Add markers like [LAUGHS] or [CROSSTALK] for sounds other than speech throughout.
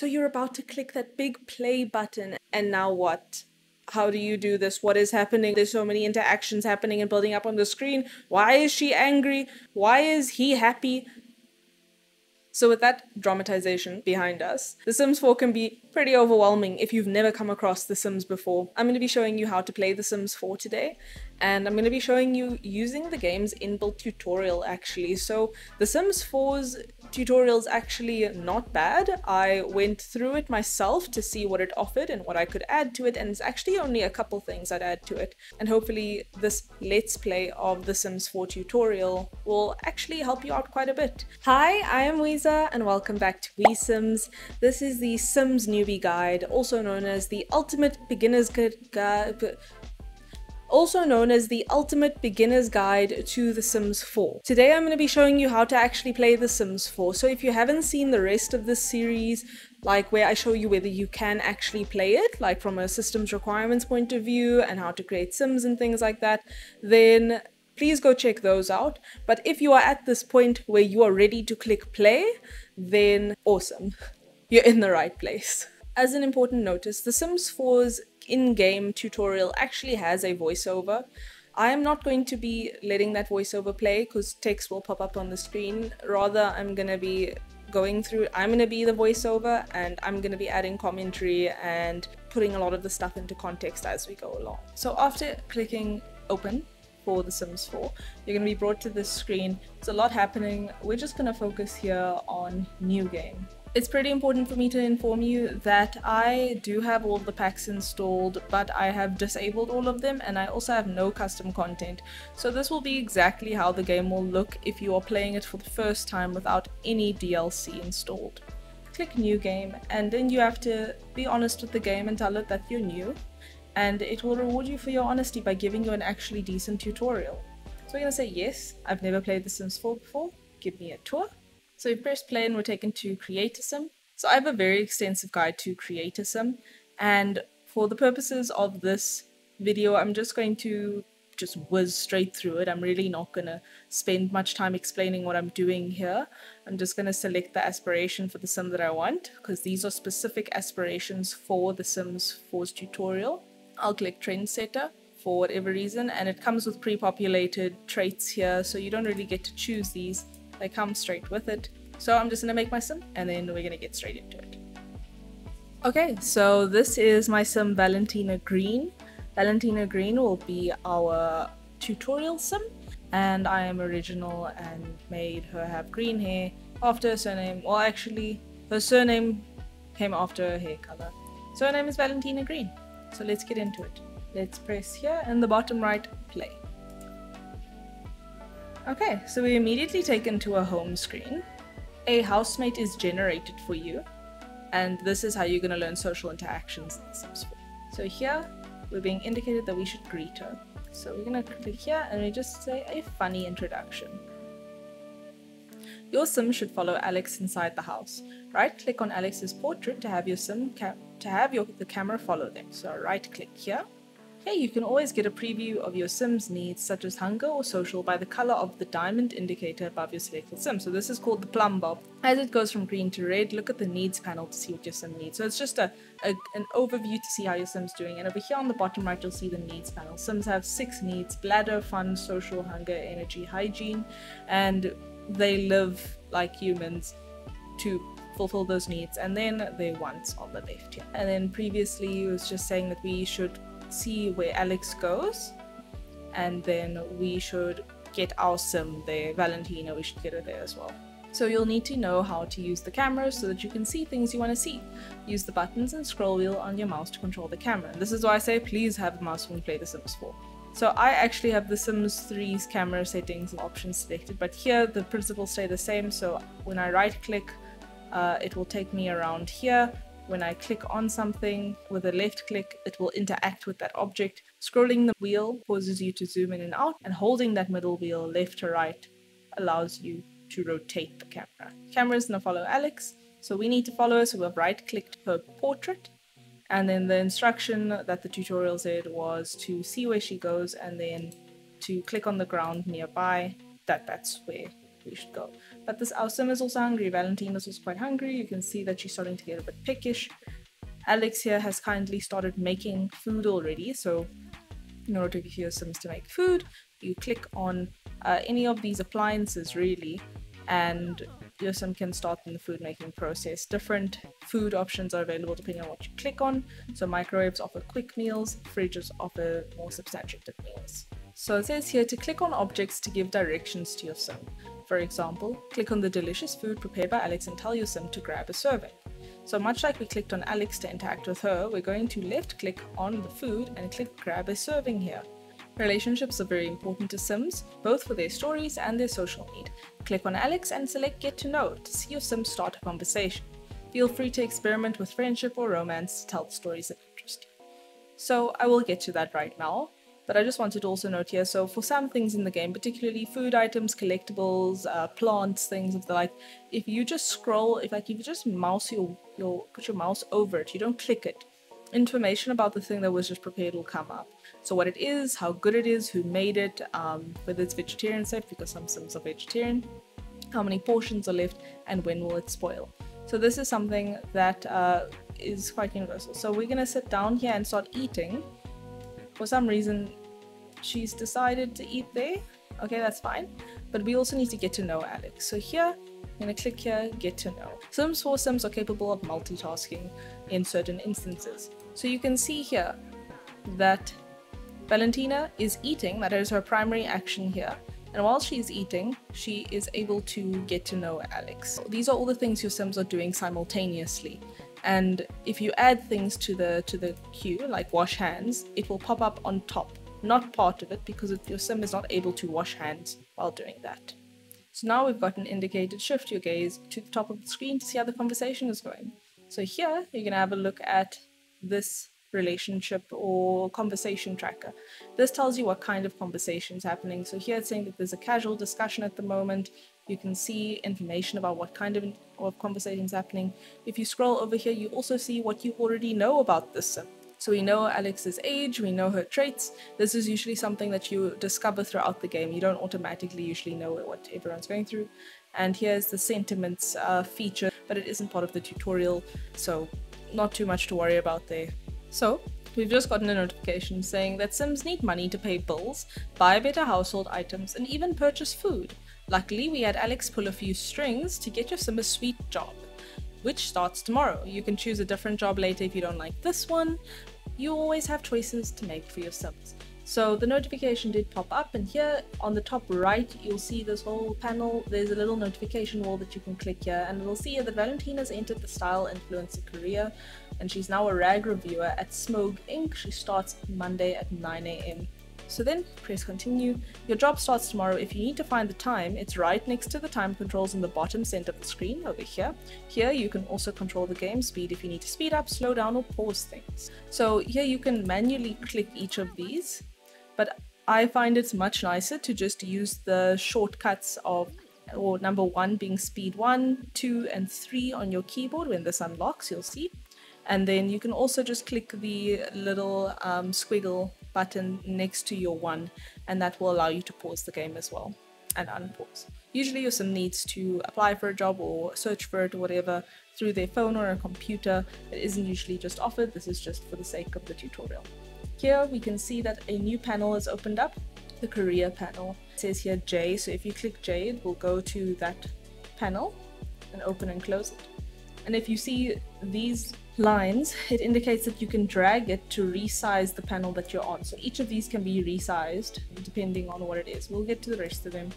So you're about to click that big play button, and now what? How do you do this? What is happening? There's so many interactions happening and building up on the screen. Why is she angry? Why is he happy? So with that dramatization behind us, The Sims 4 can be pretty overwhelming if you've never come across The Sims before. I'm going to be showing you how to play The Sims 4 today, and I'm going to be showing you using the game's inbuilt tutorial actually. So The Sims 4's tutorial is actually not bad. I went through it myself to see what it offered and what I could add to it, and it's actually only a couple things I'd add to it. And hopefully this let's play of The Sims 4 tutorial will actually help you out quite a bit. Hi, I am Weezer and welcome back to OuiSims. This is the Sims newbie guide, also known as the ultimate beginner's guide also known as the Ultimate Beginner's Guide to The Sims 4. Today I'm going to be showing you how to actually play The Sims 4, so if you haven't seen the rest of this series, like where I show you whether you can actually play it, like from a systems requirements point of view and how to create Sims and things like that, then please go check those out. But if you are at this point where you are ready to click play, then awesome. [LAUGHS] You're in the right place. As an important notice, The Sims 4's in-game tutorial actually has a voiceover. I am not going to be letting that voiceover play because text will pop up on the screen. Rather, I'm going to be going through, I'm going to be the voiceover and I'm going to be adding commentary and putting a lot of the stuff into context as we go along. So after clicking open for The Sims 4, you're going to be brought to this screen. There's a lot happening. We're just going to focus here on new game. It's pretty important for me to inform you that I do have all the packs installed, but I have disabled all of them and I also have no custom content. So this will be exactly how the game will look if you are playing it for the first time without any DLC installed. Click new game and then you have to be honest with the game and tell it that you're new and it will reward you for your honesty by giving you an actually decent tutorial. So we're gonna say yes, I've never played The Sims 4 before, give me a tour. So we press play and we're taken to create a sim. So I have a very extensive guide to sim and for the purposes of this video I'm just going to just whiz straight through it. I'm really not going to spend much time explaining what I'm doing here. I'm just going to select the aspiration for the sim that I want because these are specific aspirations for the Sims 4's tutorial. I'll click Trendsetter for whatever reason and it comes with pre-populated traits here so you don't really get to choose these they come straight with it. So I'm just gonna make my sim and then we're gonna get straight into it. Okay, so this is my sim Valentina Green. Valentina Green will be our tutorial sim and I am original and made her have green hair after her surname. Well, actually, her surname came after her hair color. So her name is Valentina Green. So let's get into it. Let's press here in the bottom right, play. Okay, so we're immediately taken to a home screen. A housemate is generated for you, and this is how you're going to learn social interactions in Sims 4. So here, we're being indicated that we should greet her. So we're going to click here and we just say a funny introduction. Your sim should follow Alex inside the house. Right click on Alex's portrait to have your sim to have your the camera follow them. So right click here Hey, you can always get a preview of your Sims needs such as hunger or social by the color of the diamond indicator above your selected Sim. So this is called the plumb bob. As it goes from green to red, look at the needs panel to see what your Sim needs. So it's just a, a an overview to see how your Sim's doing. And over here on the bottom right, you'll see the needs panel. Sims have six needs, bladder, fun, social, hunger, energy, hygiene, and they live like humans to fulfill those needs and then their wants on the left here. And then previously it was just saying that we should see where Alex goes, and then we should get our sim there. Valentina, we should get her there as well. So you'll need to know how to use the camera so that you can see things you want to see. Use the buttons and scroll wheel on your mouse to control the camera. And this is why I say please have a mouse when you play The Sims 4. So I actually have The Sims 3's camera settings and options selected, but here the principles stay the same. So when I right click, uh, it will take me around here when I click on something with a left click, it will interact with that object. Scrolling the wheel causes you to zoom in and out, and holding that middle wheel left to right allows you to rotate the camera. Camera is gonna follow Alex, so we need to follow her, so we've right clicked her portrait. And then the instruction that the tutorial said was to see where she goes and then to click on the ground nearby, that that's where we should go. But this our is also hungry. Valentina's was quite hungry. You can see that she's starting to get a bit pickish. Alex here has kindly started making food already. So in order to get your sims to make food, you click on uh, any of these appliances really and your sim can start in the food making process. Different food options are available depending on what you click on. So microwaves offer quick meals, fridges offer more substantiated meals. So it says here to click on objects to give directions to your sim. For example, click on the delicious food prepared by Alex and tell your sim to grab a serving. So much like we clicked on Alex to interact with her, we're going to left click on the food and click grab a serving here. Relationships are very important to Sims, both for their stories and their social need. Click on Alex and select Get to Know to see your Sim start a conversation. Feel free to experiment with friendship or romance to tell the stories that interest you. So I will get to that right now, but I just wanted to also note here, so for some things in the game, particularly food items, collectibles, uh, plants, things of the like, if you just scroll, if like if you just mouse your, your, put your mouse over it, you don't click it, information about the thing that was just prepared will come up. So what it is, how good it is, who made it, um, whether it's vegetarian safe because some sims are vegetarian, how many portions are left, and when will it spoil. So this is something that uh, is quite universal. So we're gonna sit down here and start eating. For some reason, she's decided to eat there. Okay, that's fine. But we also need to get to know Alex. So here, I'm gonna click here, get to know. Sims 4 Sims are capable of multitasking in certain instances. So you can see here that Valentina is eating, that is her primary action here. And while she's eating, she is able to get to know Alex. These are all the things your Sims are doing simultaneously. And if you add things to the to the queue, like wash hands, it will pop up on top, not part of it, because your Sim is not able to wash hands while doing that. So now we've got an indicated shift your gaze to the top of the screen to see how the conversation is going. So here, you're going to have a look at this relationship or conversation tracker. This tells you what kind of conversation is happening. So here it's saying that there's a casual discussion at the moment. You can see information about what kind of, of conversation is happening. If you scroll over here, you also see what you already know about this sim. So we know Alex's age, we know her traits. This is usually something that you discover throughout the game. You don't automatically usually know what everyone's going through. And here's the sentiments uh, feature, but it isn't part of the tutorial, so not too much to worry about there. So, we've just gotten a notification saying that Sims need money to pay bills, buy better household items, and even purchase food. Luckily, we had Alex pull a few strings to get your Sim a sweet job, which starts tomorrow. You can choose a different job later if you don't like this one. You always have choices to make for your Sims. So the notification did pop up and here on the top right you'll see this whole panel there's a little notification wall that you can click here and we'll see that Valentina's entered the style influencer career and she's now a rag reviewer at Smoke Inc. She starts Monday at 9am. So then press continue. Your job starts tomorrow. If you need to find the time, it's right next to the time controls in the bottom center of the screen over here. Here you can also control the game speed if you need to speed up, slow down or pause things. So here you can manually click each of these but I find it's much nicer to just use the shortcuts of or number one being speed one, two, and three on your keyboard when this unlocks, you'll see. And then you can also just click the little um, squiggle button next to your one, and that will allow you to pause the game as well and unpause. Usually your sim needs to apply for a job or search for it or whatever through their phone or a computer. It isn't usually just offered, this is just for the sake of the tutorial. Here we can see that a new panel is opened up, the career panel. It says here J, so if you click J, it will go to that panel and open and close it. And if you see these lines, it indicates that you can drag it to resize the panel that you're on. So each of these can be resized depending on what it is. We'll get to the rest of them.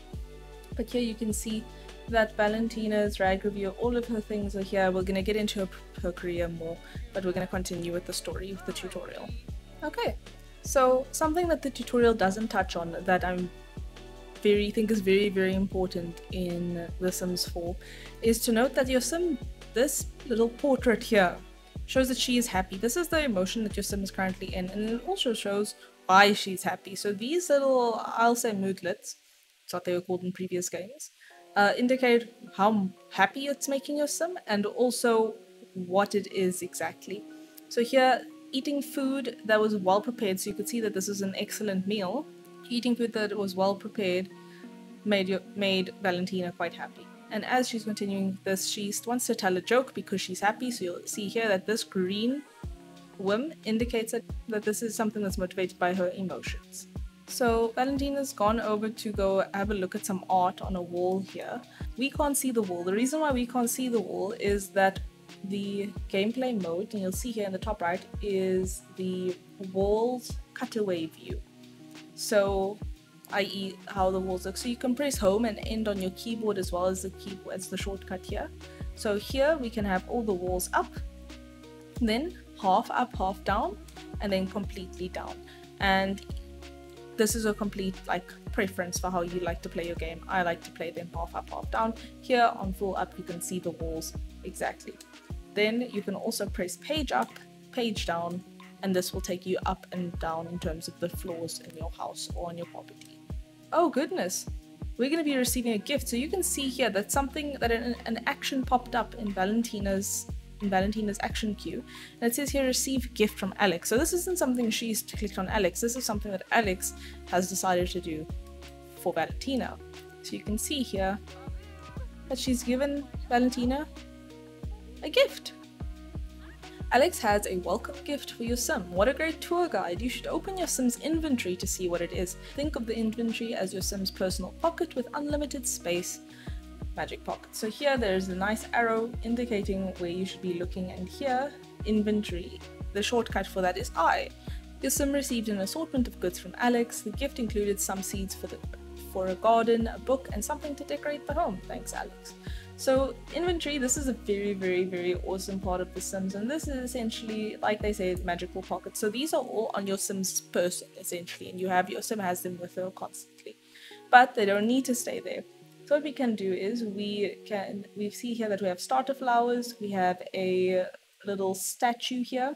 But here you can see that Valentina's rag review, all of her things are here. We're going to get into her, her career more, but we're going to continue with the story, with the tutorial. Okay, so something that the tutorial doesn't touch on that I'm very think is very very important in The Sims 4 is to note that your sim, this little portrait here, shows that she is happy. This is the emotion that your sim is currently in, and it also shows why she's happy. So these little, I'll say moodlets, that's what they were called in previous games, uh, indicate how happy it's making your sim and also what it is exactly. So here eating food that was well prepared, so you could see that this is an excellent meal. Eating food that was well prepared made your, made Valentina quite happy. And as she's continuing this, she wants to tell a joke because she's happy. So you'll see here that this green whim indicates that, that this is something that's motivated by her emotions. So Valentina's gone over to go have a look at some art on a wall here. We can't see the wall. The reason why we can't see the wall is that the gameplay mode, and you'll see here in the top right, is the walls cutaway view. So i.e. how the walls look. So you can press home and end on your keyboard as well as the keyboard as the shortcut here. So here we can have all the walls up, then half up, half down, and then completely down. And this is a complete like preference for how you like to play your game. I like to play them half up, half down. Here on full up, you can see the walls exactly. Then you can also press page up, page down, and this will take you up and down in terms of the floors in your house or on your property. Oh goodness, we're going to be receiving a gift. So you can see here that something, that an, an action popped up in Valentina's in Valentina's action queue. And it says here receive gift from Alex. So this isn't something she's clicked on Alex. This is something that Alex has decided to do for Valentina. So you can see here that she's given Valentina a gift. Alex has a welcome gift for your sim. What a great tour guide. You should open your sim's inventory to see what it is. Think of the inventory as your sim's personal pocket with unlimited space magic pocket. So here there's a nice arrow indicating where you should be looking and here inventory. The shortcut for that is I. Your sim received an assortment of goods from Alex. The gift included some seeds for the for a garden, a book, and something to decorate the home. Thanks, Alex. So inventory, this is a very, very, very awesome part of the Sims, and this is essentially, like they say, magical pockets. So these are all on your Sim's person, essentially, and you have your Sim has them with her constantly. But they don't need to stay there. So what we can do is we can we see here that we have starter flowers, we have a little statue here,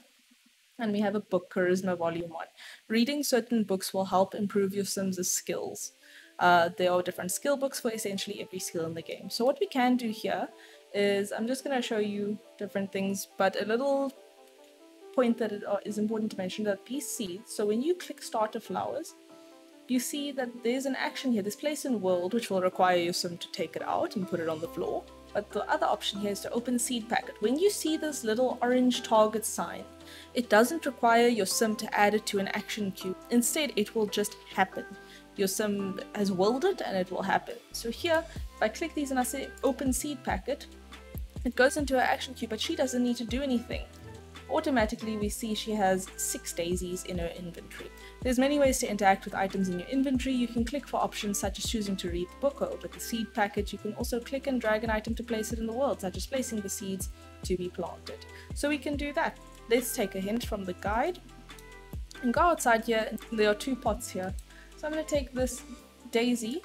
and we have a book, Charisma Volume 1. Reading certain books will help improve your Sims' skills. Uh, there are different skill books for essentially every skill in the game. So what we can do here is, I'm just going to show you different things, but a little point that uh, is important to mention that seeds, so when you click Start starter flowers, you see that there's an action here, this place in world, which will require you some to take it out and put it on the floor. But the other option here is to open seed packet. When you see this little orange target sign, it doesn't require your sim to add it to an action queue. Instead, it will just happen your sim has willed it and it will happen. So here, if I click these and I say open seed packet, it goes into her action queue, but she doesn't need to do anything. Automatically, we see she has six daisies in her inventory. There's many ways to interact with items in your inventory. You can click for options such as choosing to read the book or open the seed packet. You can also click and drag an item to place it in the world, such as placing the seeds to be planted. So we can do that. Let's take a hint from the guide and go outside here. There are two pots here I'm going to take this daisy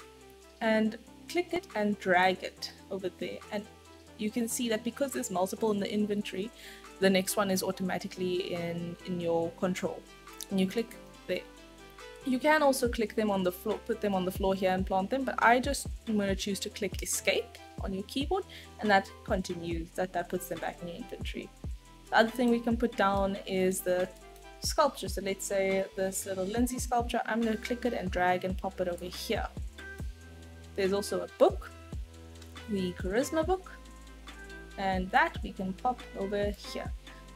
and click it and drag it over there. And you can see that because there's multiple in the inventory, the next one is automatically in, in your control. And you click there. You can also click them on the floor, put them on the floor here and plant them, but I just am going to choose to click escape on your keyboard and that continues, that, that puts them back in your inventory. The other thing we can put down is the sculpture. So let's say this little Lindsay sculpture, I'm going to click it and drag and pop it over here. There's also a book, the Charisma book, and that we can pop over here.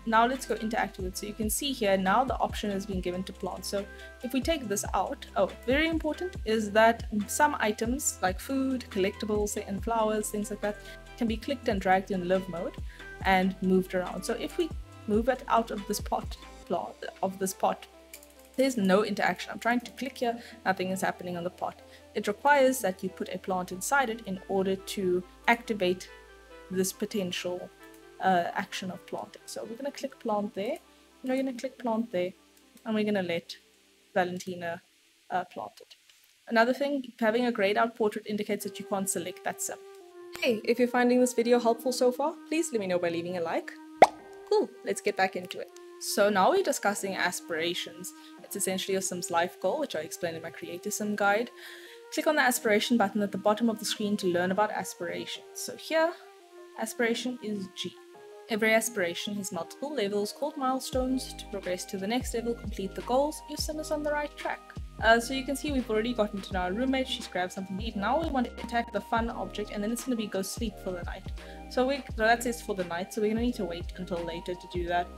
Now let's go interact with it. So you can see here, now the option has been given to plant. So if we take this out, oh, very important is that some items like food, collectibles, and flowers, things like that, can be clicked and dragged in live mode and moved around. So if we move it out of this pot plot of this pot. There's no interaction. I'm trying to click here, nothing is happening on the pot. It requires that you put a plant inside it in order to activate this potential uh, action of planting. So we're going to click plant there, and we're going to click plant there, and we're going to let Valentina uh, plant it. Another thing, having a grayed out portrait indicates that you can't select that sim. Hey, if you're finding this video helpful so far, please let me know by leaving a like. Cool, let's get back into it. So now we're discussing aspirations. It's essentially a Sim's life goal, which I explained in my Create Sim guide. Click on the aspiration button at the bottom of the screen to learn about aspirations. So here, aspiration is G. Every aspiration has multiple levels called milestones. To progress to the next level, complete the goals, your sim is on the right track. Uh, so you can see we've already gotten to know our roommate, she's grabbed something to eat. Now we want to attack the fun object and then it's going to be go sleep for the night. So we, so that says for the night, so we're going to need to wait until later to do that.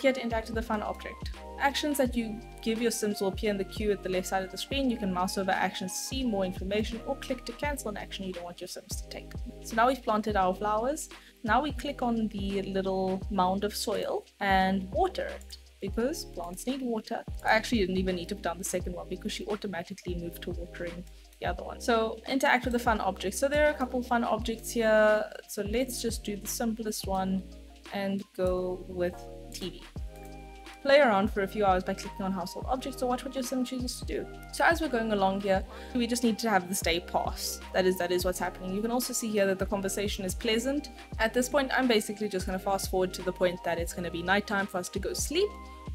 Here to interact with the fun object. Actions that you give your sims will appear in the queue at the left side of the screen. You can mouse over actions to see more information or click to cancel an action you don't want your sims to take. So now we've planted our flowers. Now we click on the little mound of soil and water it because plants need water. I actually didn't even need to put down the second one because she automatically moved to watering the other one. So interact with the fun objects. So there are a couple fun objects here. So let's just do the simplest one and go with TV. Play around for a few hours by clicking on household objects or watch what your sim chooses to do. So as we're going along here, we just need to have this day pass. That is that is what's happening. You can also see here that the conversation is pleasant. At this point, I'm basically just going to fast forward to the point that it's going to be nighttime for us to go sleep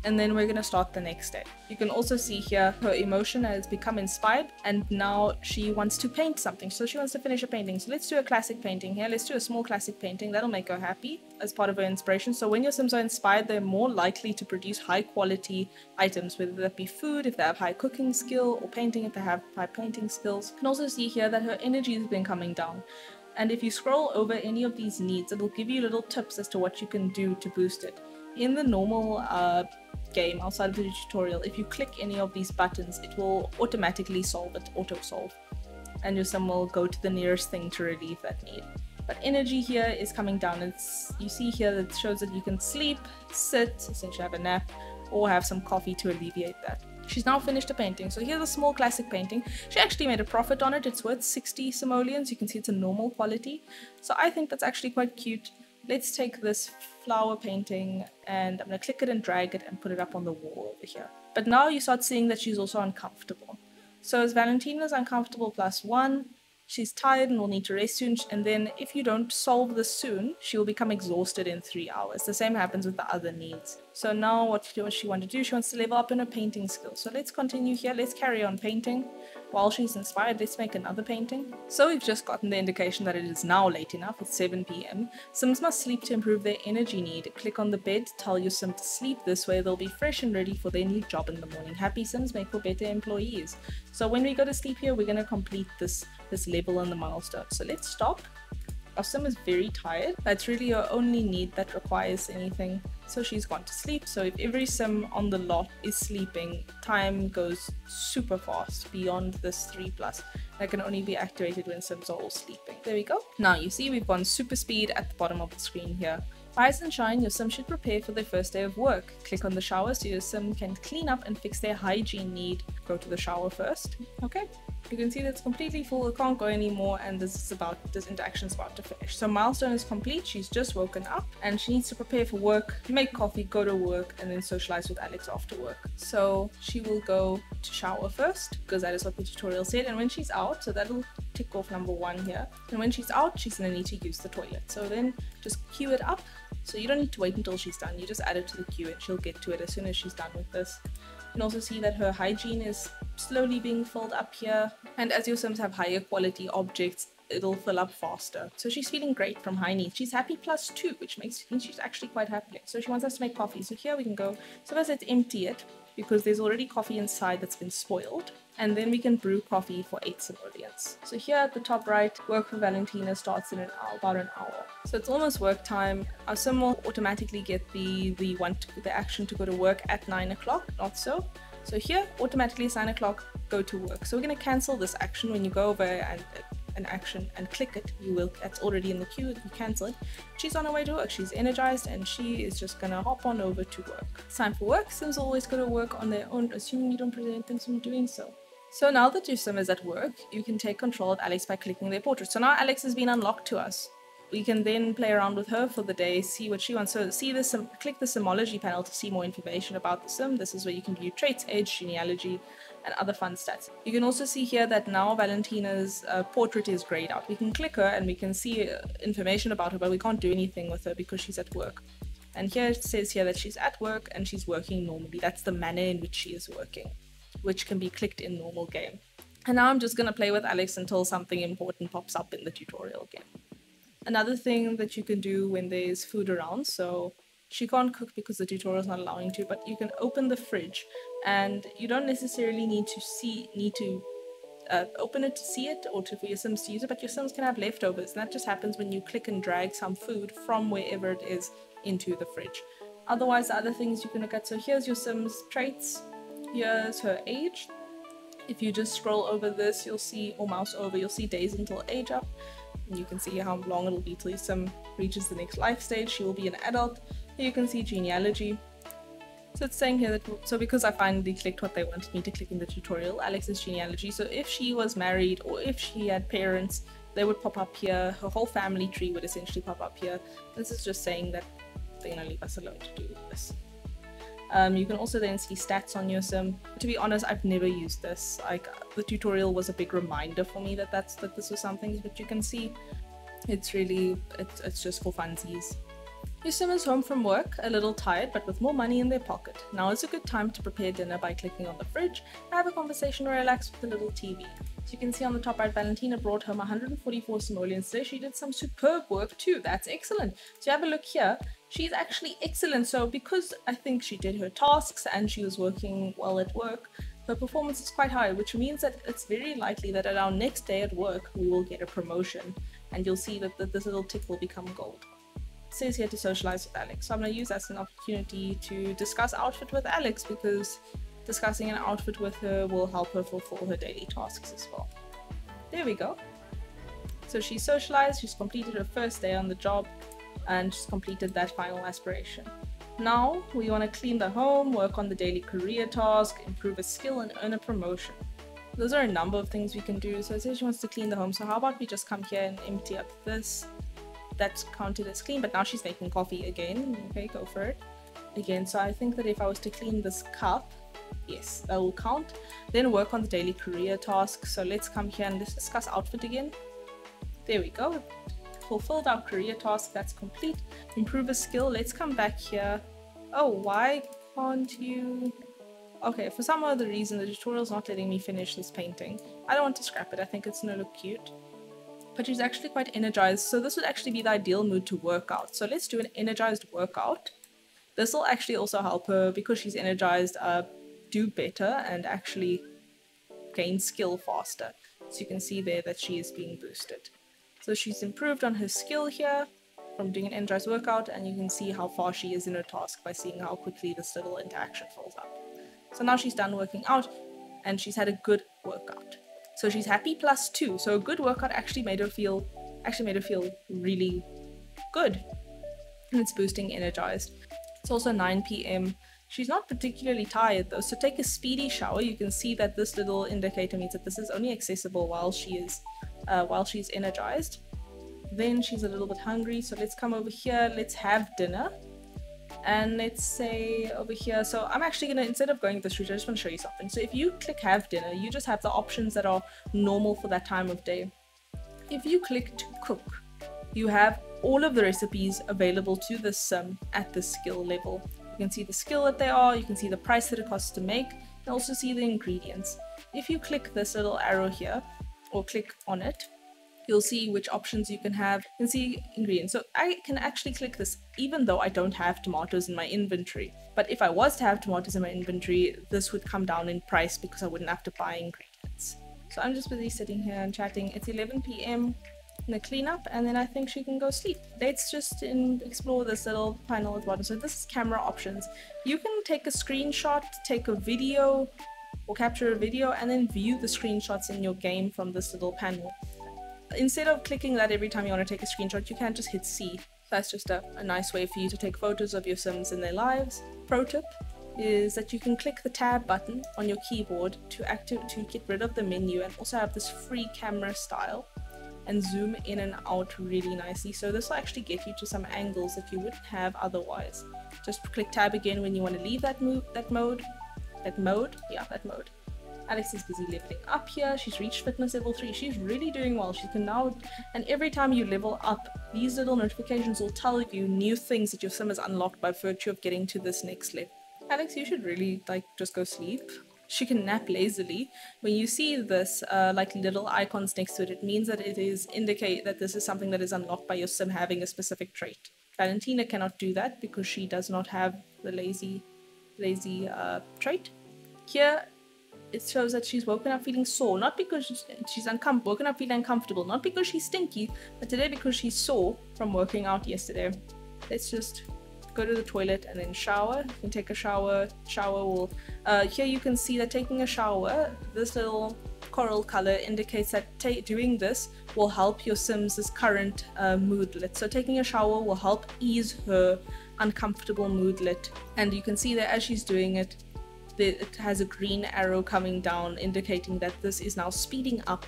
and then we're gonna start the next day. You can also see here her emotion has become inspired and now she wants to paint something. So she wants to finish a painting. So let's do a classic painting here. Let's do a small classic painting. That'll make her happy as part of her inspiration. So when your Sims are inspired, they're more likely to produce high quality items, whether that be food if they have high cooking skill or painting if they have high painting skills. You can also see here that her energy has been coming down. And if you scroll over any of these needs, it'll give you little tips as to what you can do to boost it. In the normal uh, game outside of the tutorial, if you click any of these buttons, it will automatically solve it, auto solve. And your sim will go to the nearest thing to relieve that need. But energy here is coming down. It's You see here that shows that you can sleep, sit, essentially have a nap, or have some coffee to alleviate that. She's now finished a painting. So here's a small classic painting. She actually made a profit on it. It's worth 60 simoleons. You can see it's a normal quality. So I think that's actually quite cute. Let's take this flower painting and I'm going to click it and drag it and put it up on the wall over here. But now you start seeing that she's also uncomfortable. So as Valentina's uncomfortable plus one, she's tired and will need to rest soon. And then if you don't solve this soon, she will become exhausted in three hours. The same happens with the other needs. So now what she want to do? She wants to level up in her painting skills. So let's continue here. Let's carry on painting. While she's inspired, let's make another painting. So we've just gotten the indication that it is now late enough, it's 7 pm. Sims must sleep to improve their energy need. Click on the bed tell your sim to sleep, this way they'll be fresh and ready for their new job in the morning. Happy sims make for better employees. So when we go to sleep here, we're going to complete this, this level and the milestone. So let's stop. Our is very tired. That's really her only need that requires anything so she's gone to sleep. So if every sim on the lot is sleeping, time goes super fast beyond this 3 plus. That can only be activated when sims are all sleeping. There we go. Now you see we've gone super speed at the bottom of the screen here. Rise and shine, your sim should prepare for their first day of work. Click on the shower so your sim can clean up and fix their hygiene need. Go to the shower first. Okay, you can see that's completely full, it can't go anymore, and this is about this interaction is about to finish. So milestone is complete, she's just woken up and she needs to prepare for work, make coffee, go to work, and then socialize with Alex after work. So she will go to shower first, because that is what the tutorial said, and when she's out, so that'll tick off number one here. And when she's out, she's gonna need to use the toilet. So then just queue it up. So you don't need to wait until she's done, you just add it to the queue and she'll get to it as soon as she's done with this. You can also see that her hygiene is slowly being filled up here. And as your Sims have higher quality objects, it'll fill up faster. So she's feeling great from high needs. She's happy plus two, which makes means she's actually quite happy. So she wants us to make coffee. So here we can go. So let's empty it because there's already coffee inside that's been spoiled. And then we can brew coffee for eight simoleons. So here at the top right, work for Valentina starts in an hour, about an hour. So it's almost work time. Our sim will automatically get the the want the action to go to work at nine o'clock. Not so. So here, automatically it's 9 o'clock, go to work. So we're going to cancel this action when you go over and uh, an action and click it, you will, that's already in the queue, you cancel it. She's on her way to work, she's energized and she is just gonna hop on over to work. It's time for work, Sims always go to work on their own, assuming you don't prevent them from doing so. So now that your sim is at work, you can take control of Alex by clicking their portrait. So now Alex has been unlocked to us we can then play around with her for the day, see what she wants. So see this, click the Simology panel to see more information about the sim. This is where you can view traits, age, genealogy, and other fun stats. You can also see here that now Valentina's uh, portrait is grayed out. We can click her and we can see uh, information about her, but we can't do anything with her because she's at work. And here it says here that she's at work and she's working normally. That's the manner in which she is working, which can be clicked in normal game. And now I'm just going to play with Alex until something important pops up in the tutorial game another thing that you can do when there's food around, so She can't cook because the tutorial is not allowing to, but you can open the fridge and you don't necessarily need to see need to uh, open it to see it or to for your Sims to use it, but your Sims can have leftovers. And that just happens when you click and drag some food from wherever it is into the fridge. Otherwise, the other things you can look at. So here's your Sims traits. Here's her age. If you just scroll over this, you'll see, or mouse over, you'll see days until age up. And you can see how long it'll be till Sim reaches the next life stage. She will be an adult. Here you can see genealogy. So it's saying here that, so because I finally clicked what they wanted me to click in the tutorial, Alex's genealogy. So if she was married or if she had parents, they would pop up here. Her whole family tree would essentially pop up here. This is just saying that they're gonna leave us alone to do this. Um, you can also then see stats on your sim. To be honest, I've never used this. Like the tutorial was a big reminder for me that that's that this was something. But you can see, it's really it's, it's just for funsies. Your sim is home from work, a little tired but with more money in their pocket. Now is a good time to prepare dinner by clicking on the fridge, have a conversation or relax with a little TV. As you can see on the top right, Valentina brought home 144 simoleons today. She did some superb work too. That's excellent. So have a look here. She's actually excellent. So because I think she did her tasks and she was working well at work, her performance is quite high, which means that it's very likely that at our next day at work, we will get a promotion. And you'll see that, that this little tick will become gold says here to socialize with Alex. So I'm going to use that as an opportunity to discuss outfit with Alex because discussing an outfit with her will help her fulfill her daily tasks as well. There we go. So she's socialized, she's completed her first day on the job, and she's completed that final aspiration. Now we want to clean the home, work on the daily career task, improve a skill, and earn a promotion. Those are a number of things we can do. So it says she wants to clean the home. So how about we just come here and empty up this that's counted as clean, but now she's making coffee again. Okay, go for it. Again, so I think that if I was to clean this cup, yes, that will count. Then work on the daily career task. So let's come here and let's discuss outfit again. There we go. Fulfilled our career task, that's complete. Improve a skill, let's come back here. Oh, why can't you... Okay, for some other reason the tutorial's not letting me finish this painting. I don't want to scrap it, I think it's gonna look cute but she's actually quite energized. So this would actually be the ideal mood to work out. So let's do an energized workout. This will actually also help her because she's energized uh, do better and actually gain skill faster. So you can see there that she is being boosted. So she's improved on her skill here from doing an energized workout and you can see how far she is in her task by seeing how quickly this little interaction fills up. So now she's done working out and she's had a good workout. So she's happy plus two. So a good workout actually made her feel actually made her feel really good. And it's boosting energized. It's also 9 p.m. She's not particularly tired though, so take a speedy shower. You can see that this little indicator means that this is only accessible while she is uh, while she's energized. Then she's a little bit hungry, so let's come over here. Let's have dinner and let's say over here so i'm actually gonna instead of going this route i just want to show you something so if you click have dinner you just have the options that are normal for that time of day if you click to cook you have all of the recipes available to the sim at the skill level you can see the skill that they are you can see the price that it costs to make and also see the ingredients if you click this little arrow here or click on it you'll see which options you can have and see ingredients. So I can actually click this even though I don't have tomatoes in my inventory. But if I was to have tomatoes in my inventory, this would come down in price because I wouldn't have to buy ingredients. So I'm just busy sitting here and chatting. It's 11 p.m. in the cleanup and then I think she can go sleep. Let's just in, explore this little panel at the bottom. So this is camera options. You can take a screenshot, take a video, or capture a video and then view the screenshots in your game from this little panel instead of clicking that every time you want to take a screenshot, you can just hit C. That's just a, a nice way for you to take photos of your Sims and their lives. Pro tip is that you can click the tab button on your keyboard to active to get rid of the menu and also have this free camera style and zoom in and out really nicely. So this will actually get you to some angles that you wouldn't have otherwise. Just click tab again when you want to leave that move that mode. That mode? Yeah, that mode. Alex is busy leveling up here. She's reached fitness level 3. She's really doing well. She can now... And every time you level up, these little notifications will tell you new things that your sim has unlocked by virtue of getting to this next level. Alex, you should really, like, just go sleep. She can nap lazily. When you see this, uh, like, little icons next to it, it means that it is indicate that this is something that is unlocked by your sim having a specific trait. Valentina cannot do that because she does not have the lazy, lazy uh, trait. Here, it shows that she's woken up feeling sore, not because she's, she's uncom- woken up feeling uncomfortable, not because she's stinky, but today because she's sore from working out yesterday. Let's just go to the toilet and then shower. You can take a shower. Shower will. Uh, here you can see that taking a shower, this little coral color indicates that doing this will help your Sim's current uh, moodlet. So taking a shower will help ease her uncomfortable moodlet. And you can see that as she's doing it, it has a green arrow coming down indicating that this is now speeding up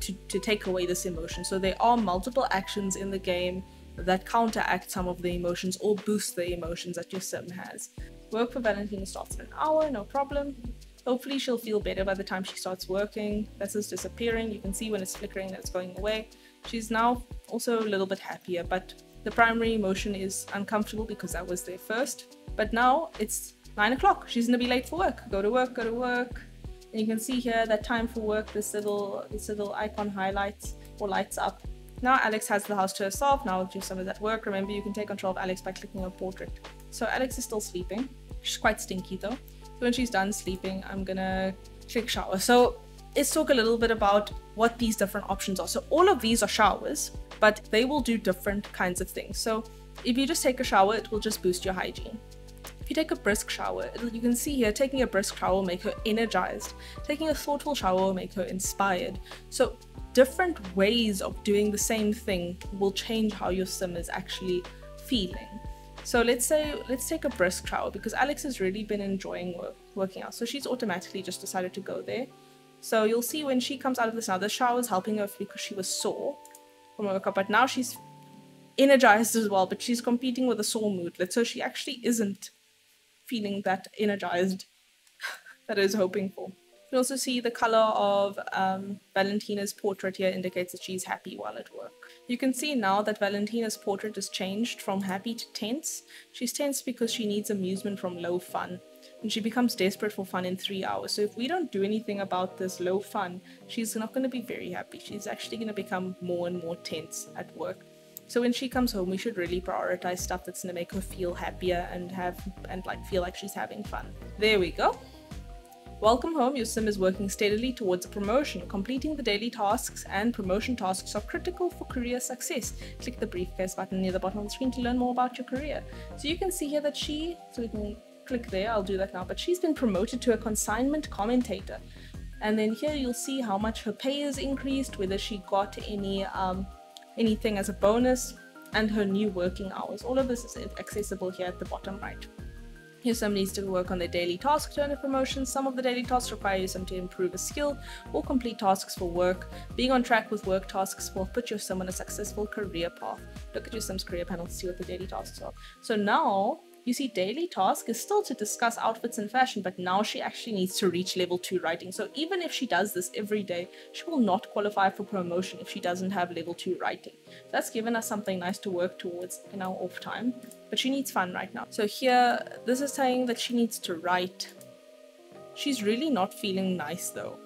to, to take away this emotion. So there are multiple actions in the game that counteract some of the emotions or boost the emotions that your sim has. Work for Valentina starts in an hour, no problem. Hopefully she'll feel better by the time she starts working. This is disappearing. You can see when it's flickering that it's going away. She's now also a little bit happier, but the primary emotion is uncomfortable because I was there first. But now it's 9 o'clock. She's gonna be late for work. Go to work, go to work. And you can see here that time for work, this little, this little icon highlights or lights up now Alex has the house to herself, now I'll do some of that work. Remember you can take control of Alex by clicking her portrait. So Alex is still sleeping. She's quite stinky though. So when she's done sleeping, I'm gonna click shower. So let's talk a little bit about what these different options are. So all of these are showers, but they will do different kinds of things. So if you just take a shower, it will just boost your hygiene. If you take a brisk shower, you can see here taking a brisk shower will make her energized. Taking a thoughtful shower will make her inspired. So different ways of doing the same thing will change how your sim is actually feeling. So let's say let's take a brisk shower because Alex has really been enjoying work, working out. So she's automatically just decided to go there. So you'll see when she comes out of this now, the shower is helping her because she was sore from her workout, but now she's energized as well, but she's competing with a sore moodlet. So she actually isn't feeling that energized [LAUGHS] that I was hoping for. You can also see the color of um, Valentina's portrait here indicates that she's happy while at work. You can see now that Valentina's portrait has changed from happy to tense. She's tense because she needs amusement from low fun, and she becomes desperate for fun in three hours. So if we don't do anything about this low fun, she's not going to be very happy. She's actually going to become more and more tense at work. So when she comes home, we should really prioritize stuff that's going to make her feel happier and have and like feel like she's having fun. There we go. Welcome home, your sim is working steadily towards a promotion. Completing the daily tasks and promotion tasks are critical for career success. Click the briefcase button near the bottom of the screen to learn more about your career. So you can see here that she, so we can click there, I'll do that now, but she's been promoted to a consignment commentator. And then here you'll see how much her pay is increased, whether she got any um, anything as a bonus, and her new working hours. All of this is accessible here at the bottom right. Your sim needs to work on their daily tasks to earn a promotion. Some of the daily tasks require your sim to improve a skill or complete tasks for work. Being on track with work tasks will put your sim on a successful career path. Look at your sim's career panel to see what the daily tasks are. So now you see, daily task is still to discuss outfits and fashion, but now she actually needs to reach level 2 writing. So even if she does this every day, she will not qualify for promotion if she doesn't have level 2 writing. That's given us something nice to work towards in our off time, but she needs fun right now. So here, this is saying that she needs to write. She's really not feeling nice though.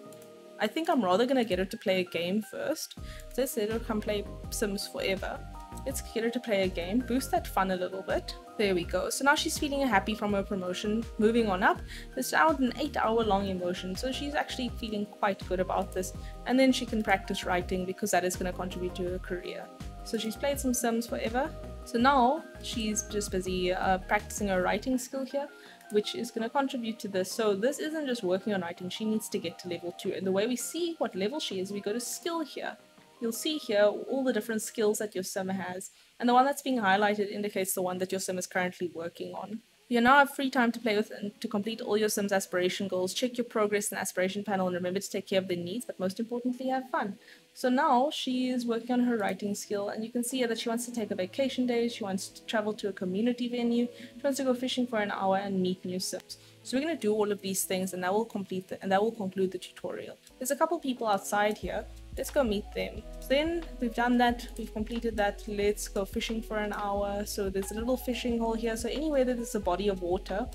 I think I'm rather gonna get her to play a game first. So let's let her come play Sims Forever. Let's to play a game, boost that fun a little bit. There we go. So now she's feeling happy from her promotion. Moving on up, it's now an 8 hour long emotion, so she's actually feeling quite good about this. And then she can practice writing because that is going to contribute to her career. So she's played some Sims forever. So now she's just busy uh, practicing her writing skill here, which is going to contribute to this. So this isn't just working on writing, she needs to get to level 2. And the way we see what level she is, we go to skill here you'll see here all the different skills that your sim has, and the one that's being highlighted indicates the one that your sim is currently working on. You now have free time to play with and to complete all your Sim's aspiration goals. Check your progress and aspiration panel and remember to take care of their needs, but most importantly, have fun. So now she is working on her writing skill, and you can see that she wants to take a vacation day, she wants to travel to a community venue, she wants to go fishing for an hour and meet new Sims. So we're going to do all of these things, and that will complete the, and that will conclude the tutorial. There's a couple people outside here let's go meet them. Then we've done that, we've completed that, let's go fishing for an hour. So there's a little fishing hole here. So anywhere that there's a body of water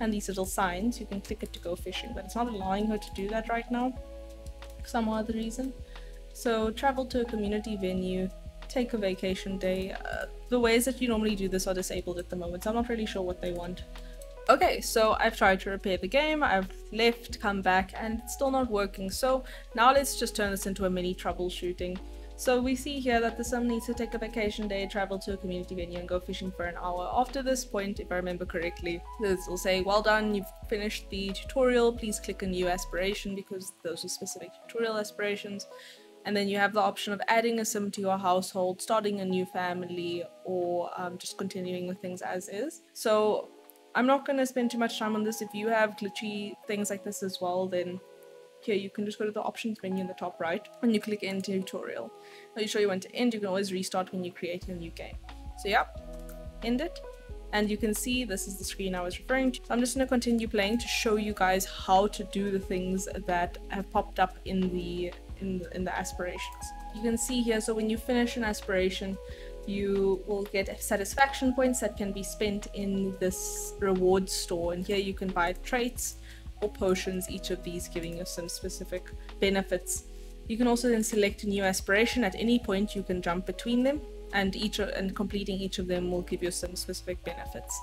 and these little signs, you can click it to go fishing, but it's not allowing her to do that right now for some other reason. So travel to a community venue, take a vacation day. Uh, the ways that you normally do this are disabled at the moment, so I'm not really sure what they want. Okay, so I've tried to repair the game, I've left, come back, and it's still not working. So now let's just turn this into a mini troubleshooting. So we see here that the sim needs to take a vacation day, travel to a community venue and go fishing for an hour. After this point, if I remember correctly, this will say, well done, you've finished the tutorial, please click a new aspiration because those are specific tutorial aspirations. And then you have the option of adding a sim to your household, starting a new family, or um, just continuing with things as is. So I'm not going to spend too much time on this. If you have glitchy things like this as well, then here you can just go to the options menu in the top right and you click end tutorial. Now you show you want to end, you can always restart when you create a new game. So yeah, end it. And you can see this is the screen I was referring to. I'm just going to continue playing to show you guys how to do the things that have popped up in the in the, in the aspirations. You can see here, so when you finish an aspiration, you will get satisfaction points that can be spent in this reward store. And here you can buy traits or potions, each of these giving you some specific benefits. You can also then select a new aspiration at any point you can jump between them and each and completing each of them will give you some specific benefits.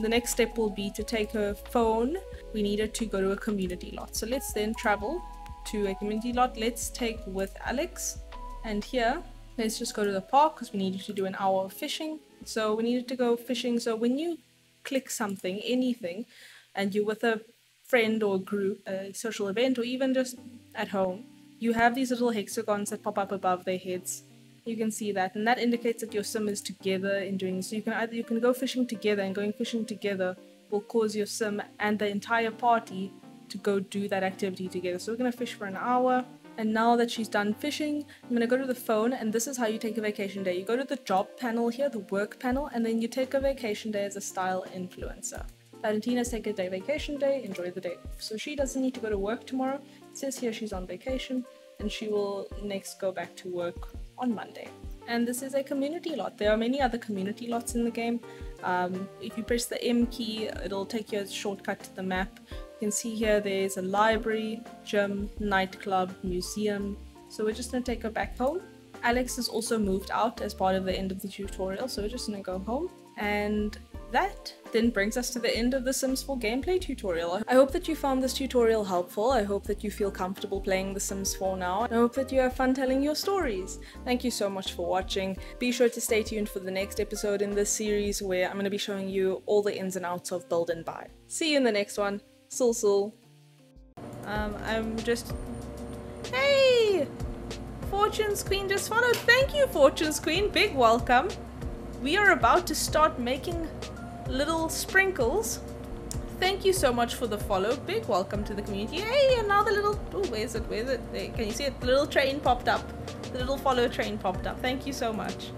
The next step will be to take a phone. We needed to go to a community lot. So let's then travel to a community lot. Let's take with Alex and here let's just go to the park because we needed to do an hour of fishing. So we needed to go fishing. So when you click something, anything, and you're with a friend or group, a social event, or even just at home, you have these little hexagons that pop up above their heads. You can see that, and that indicates that your sim is together in doing so. You can either you can go fishing together, and going fishing together will cause your sim and the entire party to go do that activity together. So we're gonna fish for an hour. And now that she's done fishing, I'm going to go to the phone and this is how you take a vacation day. You go to the job panel here, the work panel, and then you take a vacation day as a style influencer. Valentina's take a day vacation day, enjoy the day So she doesn't need to go to work tomorrow. It says here she's on vacation and she will next go back to work on Monday. And this is a community lot. There are many other community lots in the game. Um, if you press the M key, it'll take you a shortcut to the map. Can see here there's a library, gym, nightclub, museum. So we're just going to take her back home. Alex has also moved out as part of the end of the tutorial, so we're just going to go home. And that then brings us to the end of the Sims 4 gameplay tutorial. I hope that you found this tutorial helpful, I hope that you feel comfortable playing The Sims 4 now, I hope that you have fun telling your stories. Thank you so much for watching. Be sure to stay tuned for the next episode in this series where I'm going to be showing you all the ins and outs of build and buy. See you in the next one. Sul Sul. Um, I'm just... Hey! Fortune's Queen just followed. Thank you, Fortune's Queen. Big welcome. We are about to start making little sprinkles. Thank you so much for the follow. Big welcome to the community. Hey, another little... Oh, where's it? Where's it? There, can you see it? The little train popped up. The little follow train popped up. Thank you so much.